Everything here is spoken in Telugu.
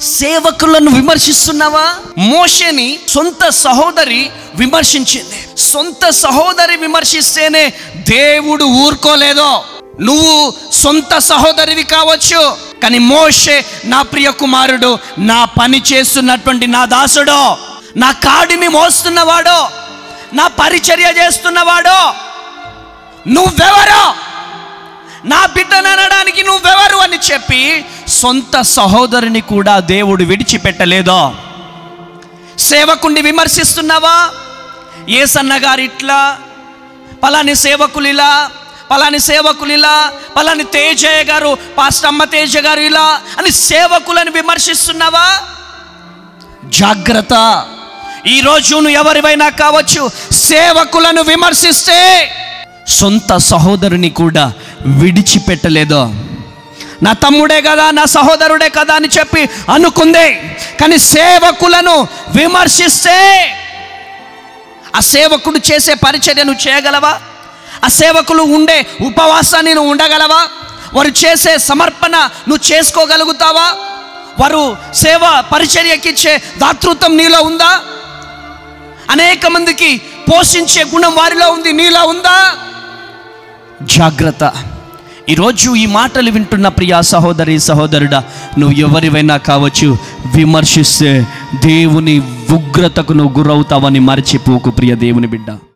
సేవకులను విమర్శిస్తున్నావా? మోషేని సొంత సహోదరి విమర్శించింది. సొంత సహోదరి విమర్శిస్తేనే దేవుడు ఊరుకోలేదో? నువ్వు సొంత సహోదరివి కావచ్చు కానీ మోషే నా ప్రియ కుమారుడు నా పని చేస్తున్నటువంటి నా దాసుడో నా కాడిని మోస్తున్నవాడో నా పరిచర్య చేస్తున్నవాడో నువ్వెవరో? నా బిడ్డను అనడానికి నువ్వెవరు అని చెప్పి సొంత సహోదరుని కూడా దేవుడు విడిచిపెట్టలేదో? సేవకుణ్ణి విమర్శిస్తున్నావా? ఏసన్న గారు ఇట్లా పలాని సేవకులు ఇలా పలాని సేవకులు ఇలా పలాని తేజయ్య గారు పాస్టమ్మ తేజ గారు ఇలా అని సేవకులను విమర్శిస్తున్నావా? జాగ్రత్త. ఈరోజు నువ్వు ఎవరివైనా కావచ్చు సేవకులను విమర్శిస్తే సొంత సహోదరుని కూడా విడిచిపెట్టలేదో? నా తమ్ముడే కదా నా సహోదరుడే కదా అని చెప్పి అనుకుందే. కానీ సేవకులను విమర్శిస్తే ఆ సేవకుడు చేసే పరిచర్య నువ్వు చేయగలవా? ఆ సేవకులు ఉండే ఉపవాసాన్ని నువ్వు ఉండగలవా? వారు చేసే సమర్పణ నువ్వు చేసుకోగలుగుతావా? వారు సేవ పరిచర్యకిచ్చే దాతృత్వం నీలో ఉందా? అనేక మందికి పోషించే గుణం వారిలో ఉంది నీలో ఉందా? జాగ్రత్త. ఈరోజు ఈ మాటలు వింటున్న ప్రియా సహోదరి సహోదరుడా నువ్వు ఎవరివైనా కావచ్చు విమర్శిస్తే దేవుని ఉగ్రతకు నువ్వు గురవుతావని మర్చిపోకు ప్రియ దేవుని బిడ్డ.